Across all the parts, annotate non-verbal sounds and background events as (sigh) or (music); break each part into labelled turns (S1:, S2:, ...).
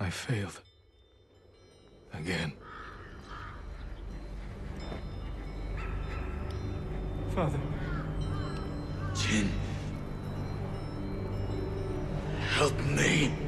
S1: I failed. Again. Father.
S2: Jin. Help me.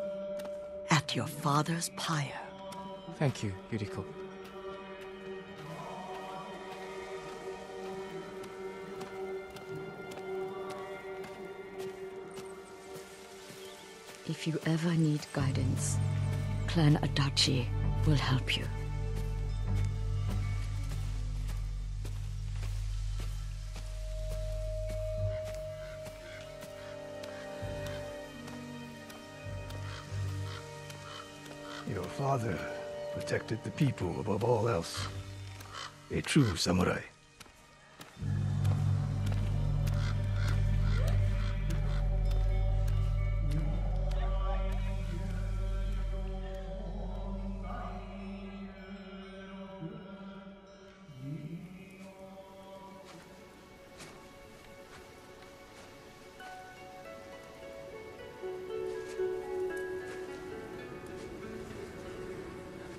S3: at your father's pyre.
S1: Thank you, Yuriko.
S4: If you ever need guidance, Clan Adachi will help you.
S5: Father protected the people above all else. A true samurai.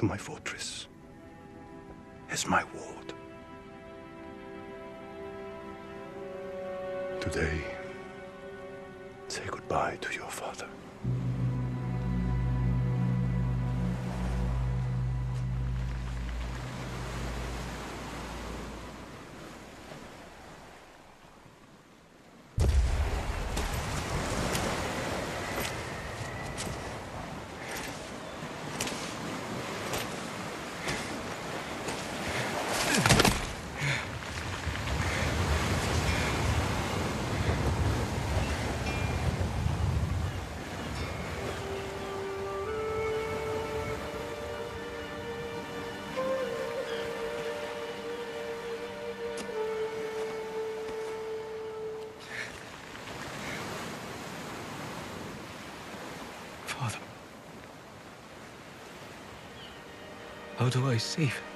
S5: To my fortress
S1: Do I save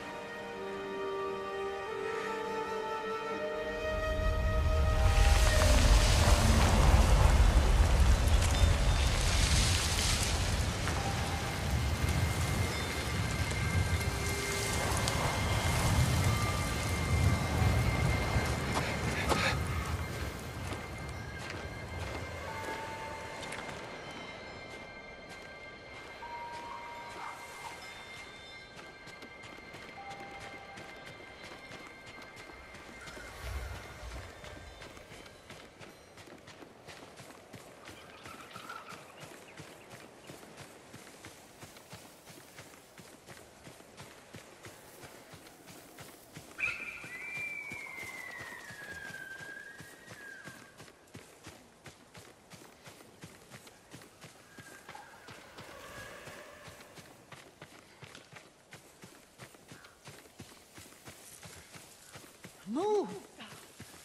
S6: Move!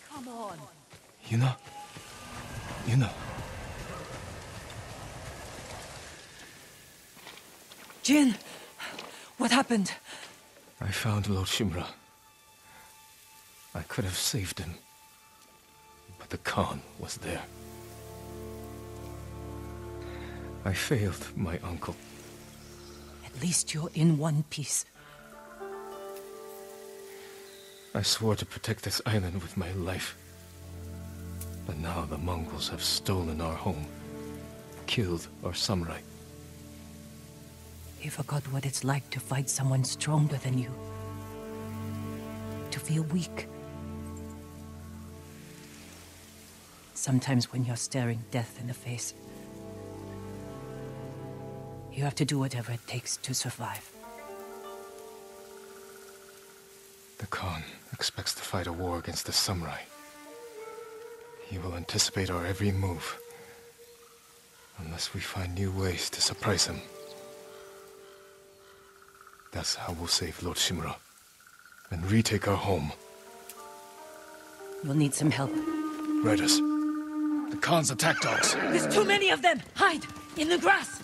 S6: Come on.
S1: You know. You know.
S6: Jin! What happened?
S1: I found Lord Shimura. I could have saved him. But the Khan was there. I failed my uncle.
S6: At least you're in one piece.
S1: I swore to protect this island with my life. But now the Mongols have stolen our home, killed our samurai.
S6: You forgot what it's like to fight someone stronger than you. To feel weak. Sometimes when you're staring death in the face, you have to do whatever it takes to survive.
S1: The Khan expects to fight a war against the samurai. He will anticipate our every move. Unless we find new ways to surprise him. That's how we'll save Lord Shimura. And retake our home.
S6: You'll need some help.
S1: Riders. The Khan's attack dogs.
S6: There's too many of them! Hide! In the grass!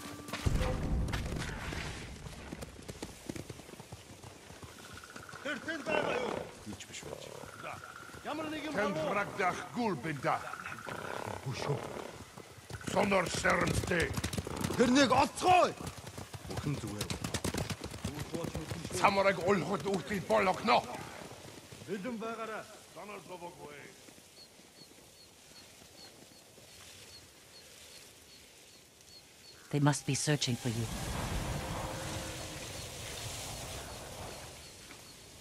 S5: Tempragdach gulbinda. Busho. Sonor sermste.
S7: Тэр нэг оцгой.
S5: Бүхэн зүгээр. Самараг олхот үртий болохно.
S7: Бэлэн байгаарай. Санаа зовоогүй.
S6: They must be searching for you.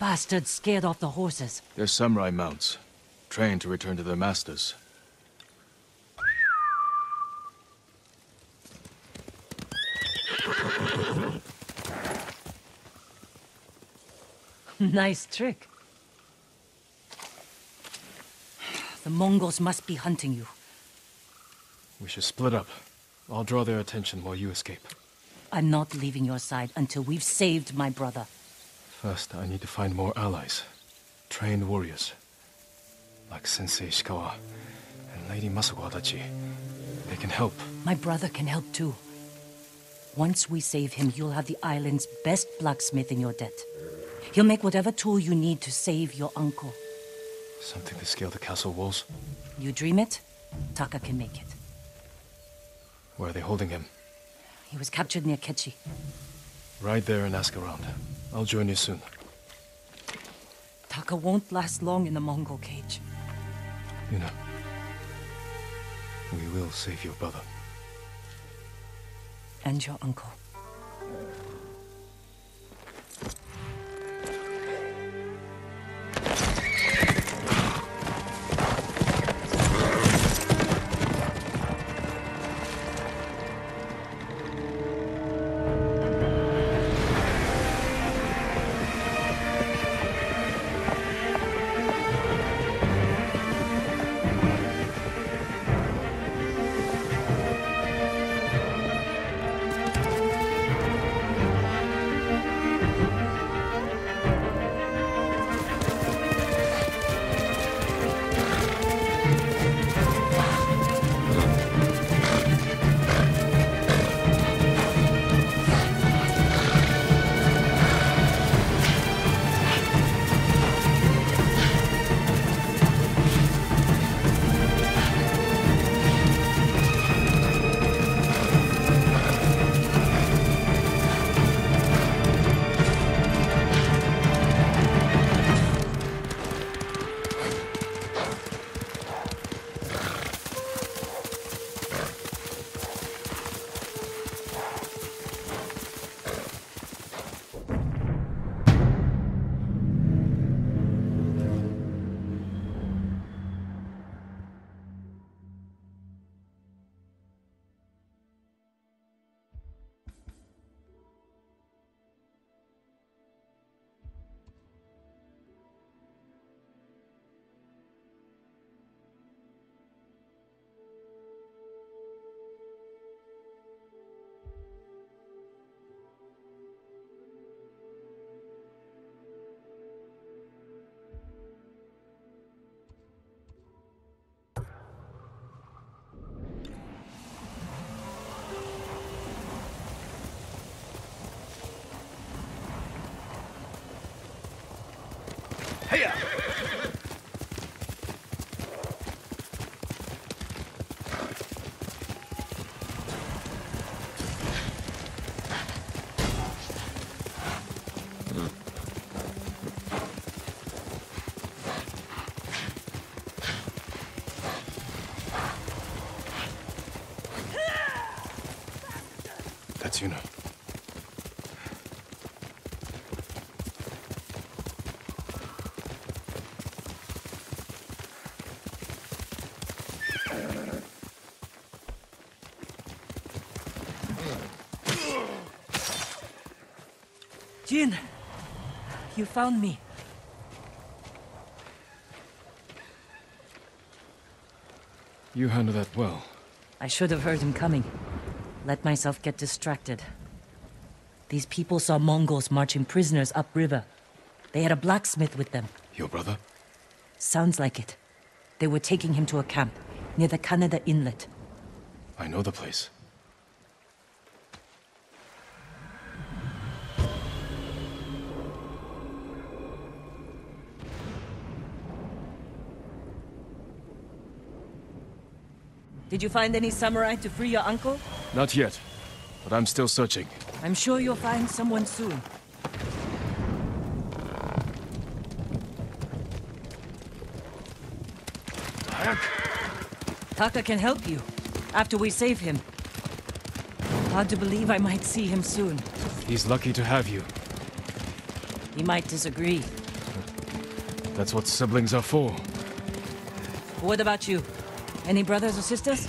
S6: Bastards scared off the horses.
S8: They're samurai mounts, trained to return to their masters. (laughs)
S6: nice trick. The Mongols must be hunting you.
S1: We should split up. I'll draw their attention while you escape.
S6: I'm not leaving your side until we've saved my brother.
S1: First, I need to find more allies. Trained warriors. Like Sensei Ishikawa and Lady Masako Adachi. They can help.
S6: My brother can help too. Once we save him, you'll have the island's best blacksmith in your debt. He'll make whatever tool you need to save your uncle.
S1: Something to scale the castle walls.
S6: You dream it, Taka can make it.
S1: Where are they holding him?
S6: He was captured near Kechi.
S1: Ride there and ask around. I'll join you soon.
S6: Taka won't last long in the Mongol cage.
S1: You know, We will save your brother.
S6: And your uncle.
S1: That's
S6: Jin, you found me.
S1: You handled that well.
S6: I should have heard him coming. Let myself get distracted. These people saw Mongols marching prisoners upriver. They had a blacksmith with them.
S1: Your brother?
S6: Sounds like it. They were taking him to a camp near the Canada Inlet.
S1: I know the place.
S6: Did you find any samurai to free your uncle?
S1: Not yet, but I'm still searching.
S6: I'm sure you'll find someone soon. Taka can help you after we save him. Hard to believe I might see him soon.
S1: He's lucky to have you.
S6: He might disagree.
S1: That's what siblings are for.
S6: What about you? Any brothers or sisters?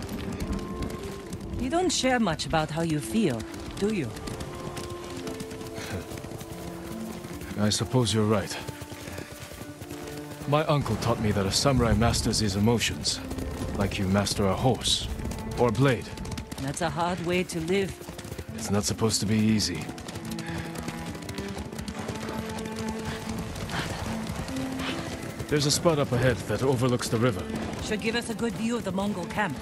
S6: You don't share much about how you feel, do you? (laughs)
S1: I suppose you're right. My uncle taught me that a samurai masters his emotions, like you master a horse or a blade.
S6: That's a hard way to live.
S1: It's not supposed to be easy. There's a spot up ahead that overlooks the river.
S6: Should give us a good view of the Mongol camp.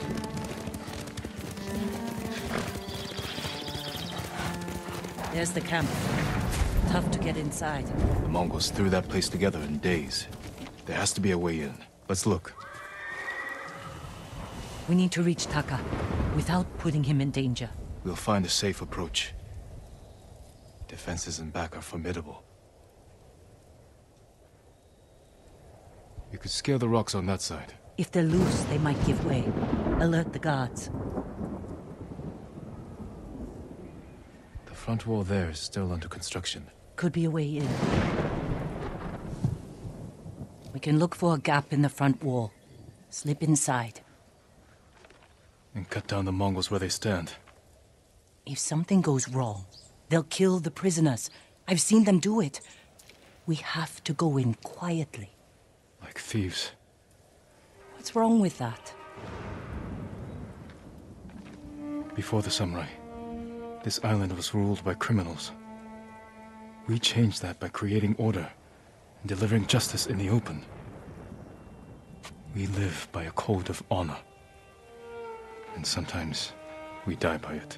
S6: There's the camp. Tough to get inside.
S8: The Mongols threw that place together in days. There has to be a way in. Let's look.
S6: We need to reach Taka without putting him in danger.
S8: We'll find a safe approach. Defenses in back are formidable.
S1: You could scale the rocks on that side.
S6: If they're loose, they might give way. Alert the guards.
S1: Front wall there is still under construction.
S6: Could be a way in. We can look for a gap in the front wall. Slip inside.
S1: And cut down the Mongols where they stand.
S6: If something goes wrong, they'll kill the prisoners. I've seen them do it. We have to go in quietly.
S1: Like thieves.
S6: What's wrong with that?
S1: Before the samurai, this island was ruled by criminals. We changed that by creating order and delivering justice in the open. We live by a code of honor. And sometimes we die by it.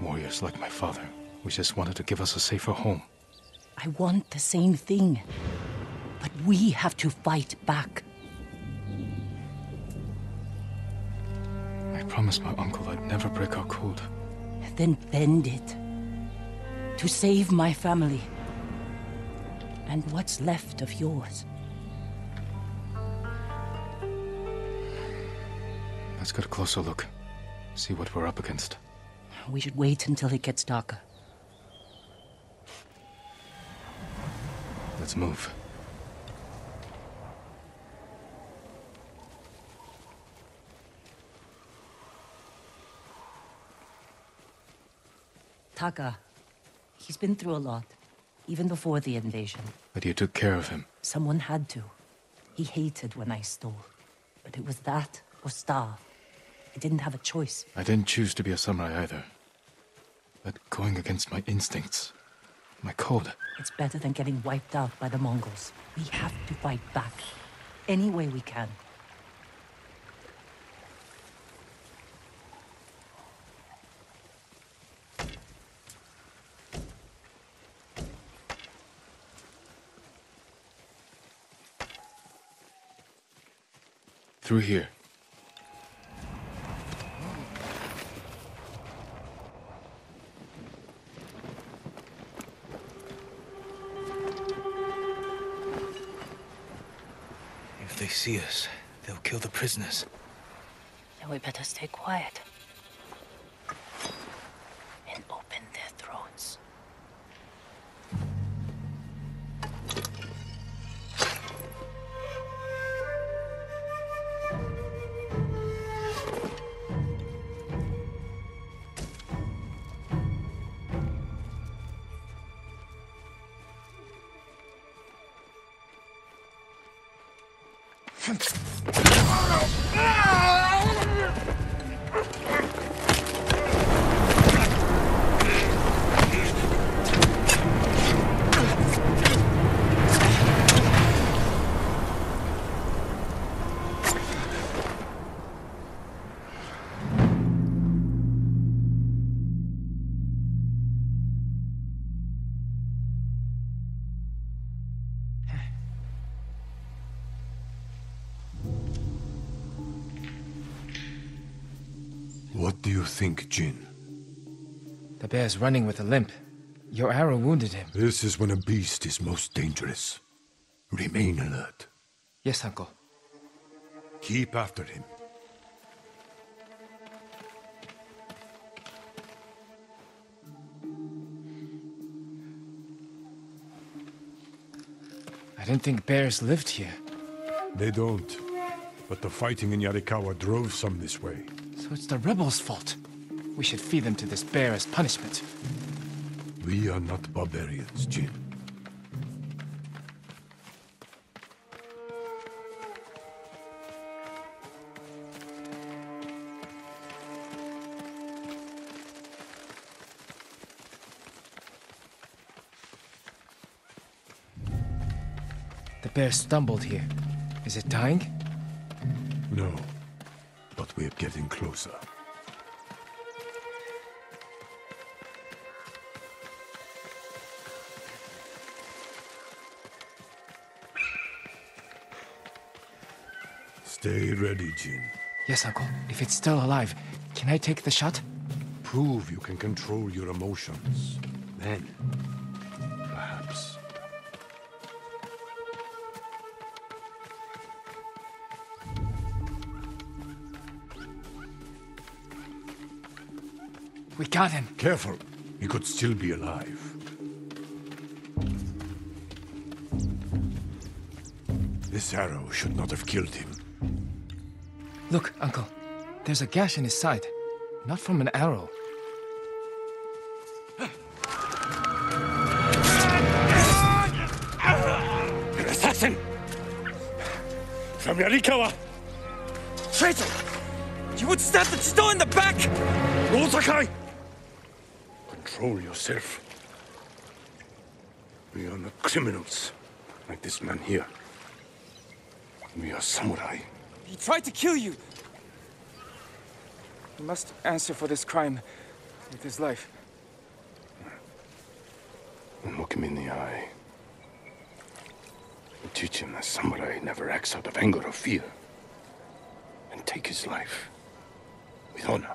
S1: Warriors like my father, who just wanted to give us a safer home.
S6: I want the same thing. But we have to fight back.
S1: I promised my uncle I'd never break our code.
S6: Then bend it. To save my family. And what's left of yours.
S1: Let's get a closer look. See what we're up against.
S6: We should wait until it gets darker.
S1: Let's move.
S6: Taka, he's been through a lot. even before the invasion.
S9: But you took care of him.
S6: Someone had to. He hated when I stole. But it was that or starve. I didn't have a choice.
S9: I didn't choose to be a samurai either. But going against my instincts, my code.
S6: It's better than getting wiped out by the Mongols. We have to fight back. Any way we can.
S9: Through here.
S10: If they see us, they'll kill the prisoners.
S6: Then we better stay quiet.
S5: What do you think, Jin?
S1: The bear's running with a limp. Your arrow wounded him.
S5: This is when a beast is most dangerous. Remain alert.
S1: Yes, uncle.
S5: Keep after him.
S1: I didn't think bears lived here.
S5: They don't. But the fighting in Yarikawa drove some this way.
S1: So it's the rebels' fault. We should feed them to this bear as punishment.
S5: We are not barbarians, Jin.
S1: The bear stumbled here. Is it dying?
S5: No. But we're getting closer. Stay ready, Jin.
S1: Yes, uncle. If it's still alive, can I take the shot?
S5: Prove you can control your emotions. Then, perhaps.
S1: We got him.
S5: Careful. He could still be alive. This arrow should not have killed him.
S1: Look, uncle. There's a gash in his side. Not from an arrow.
S5: An assassin! From Yarikawa!
S10: Traitor! You would stab the jito in the back!
S5: No, Sakai! Control yourself. We are not criminals, like this man here. We are samurai.
S1: He tried to kill you. He must answer for this crime with his life.
S5: And look him in the eye. And teach him that samurai never acts out of anger or fear. And take his life with honor.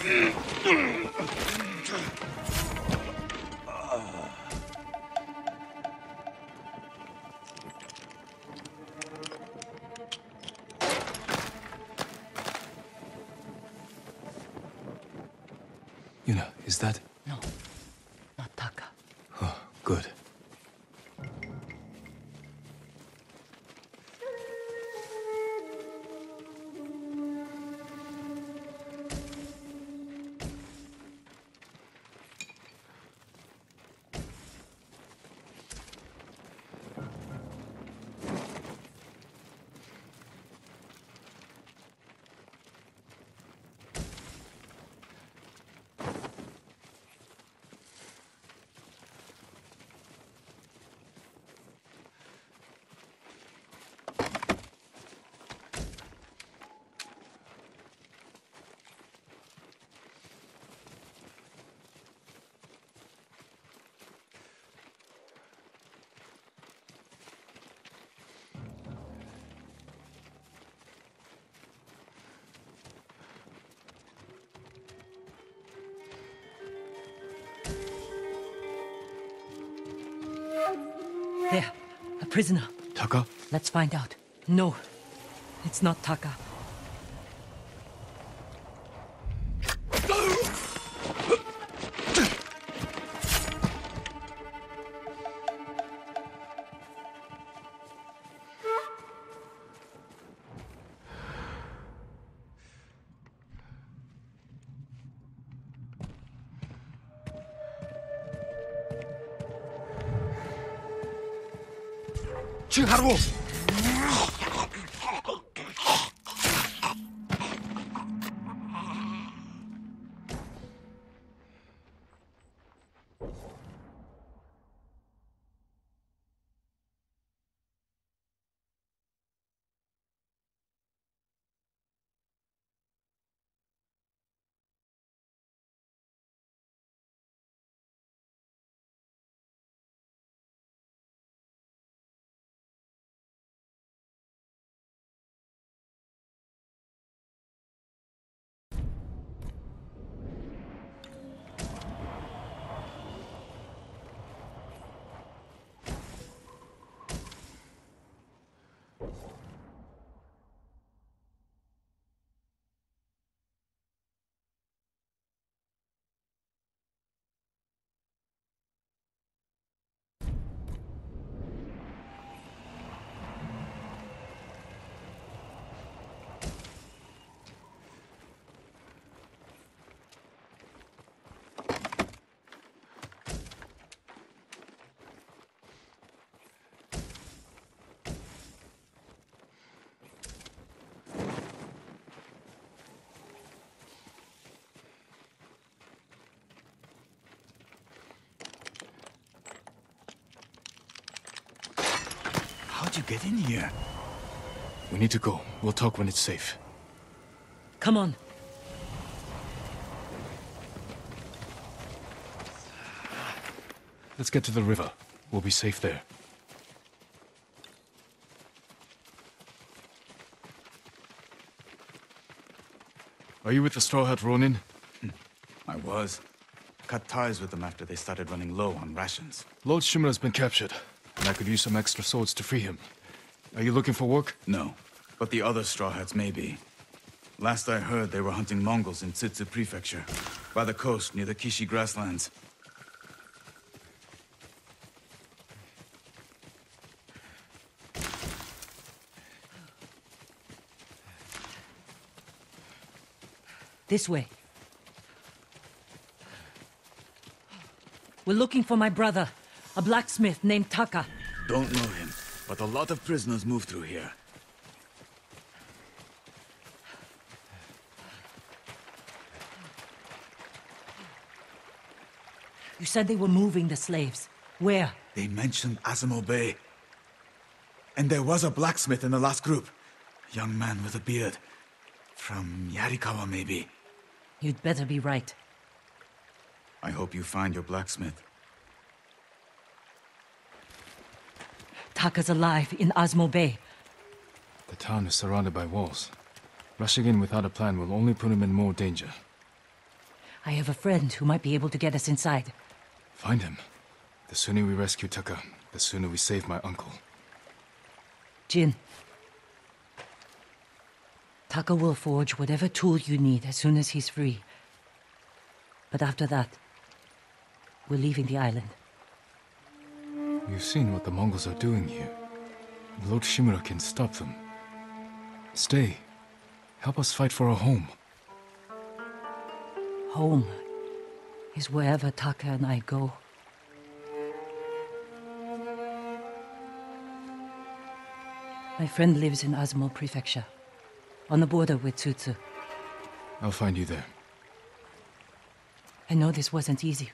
S1: Yuna, is that?
S6: No, not Taka.
S1: Oh, good.
S6: There, a prisoner.
S1: Taka?
S6: Let's find out. No, it's not Taka.
S11: How'd you get in here?
S1: We need to go. We'll talk when it's safe.
S6: Come on.
S1: Let's get to the river. We'll be safe there. Are you with the Straw Hat Ronin? Hmm.
S11: I was. Cut ties with them after they started running low on rations.
S1: Lord Shimura's been captured, and I could use some extra swords to free him. Are you looking for work?
S11: No, but the other Straw Hats may be. Last I heard, they were hunting Mongols in Tsutsu Prefecture, by the coast near the Kishi grasslands.
S6: This way. We're looking for my brother, a blacksmith named Taka.
S11: Don't know him, but a lot of prisoners move through here.
S6: You said they were moving the slaves. Where?
S11: They mentioned Azamo Bay. And there was a blacksmith in the last group. A young man with a beard. From Yarikawa, maybe.
S6: You'd better be right.
S11: I hope you find your blacksmith.
S6: Taka's alive in Azamo Bay.
S1: The town is surrounded by walls. Rushing in without a plan will only put him in more danger.
S6: I have a friend who might be able to get us inside.
S1: Find him. The sooner we rescue Taka, the sooner we save my uncle.
S6: Jin. Taka will forge whatever tool you need as soon as he's free. But after that, we're leaving the island.
S1: You've seen what the Mongols are doing here. Lord Shimura can stop them. Stay. Help us fight for a home.
S6: Home is wherever Taka and I go. My friend lives in Azamo Prefecture, on the border with Tsutsu.
S1: I'll find you there.
S6: I know this wasn't easy.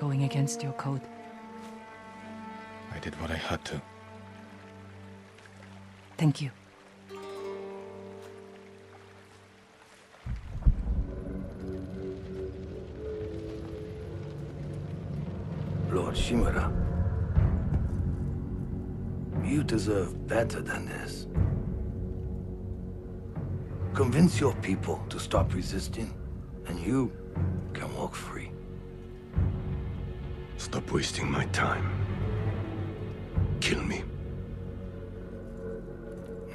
S6: Going against your code.
S1: I did what I had to.
S6: Thank you.
S12: Lord Shimura. You deserve better than this. Convince your people to stop resisting, and you can walk free.
S5: Stop wasting my time. Kill me.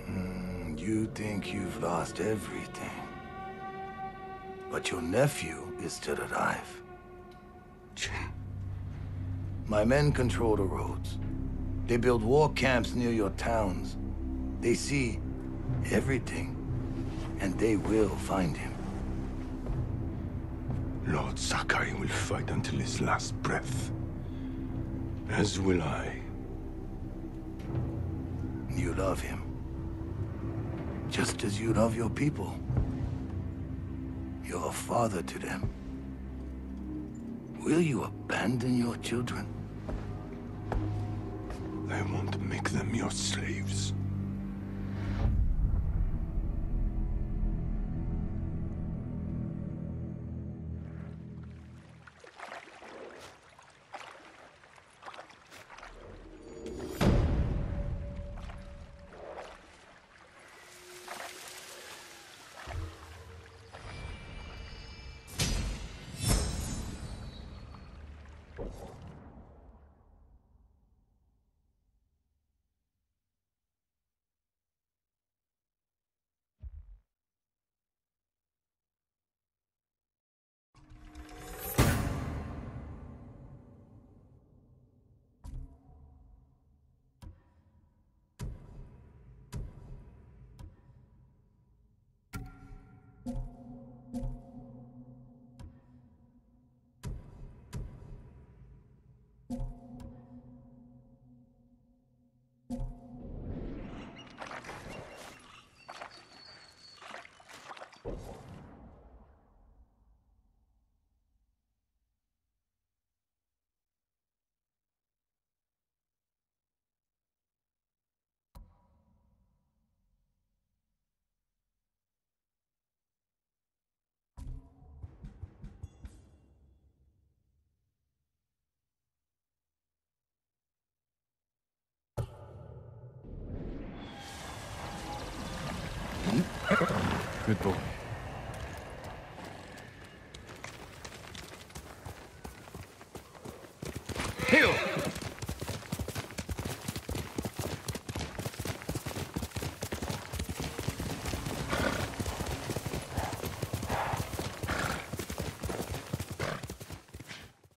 S12: Mm, you think you've lost everything. But your nephew is still alive. My men control the roads. They build war camps near your towns. They see everything, and they will find him.
S5: Lord Sakai will fight until his last breath. As will I.
S12: You love him. Just as you love your people. You're a father to them. Will you abandon your children?
S5: I won't make them your slaves. you グッド。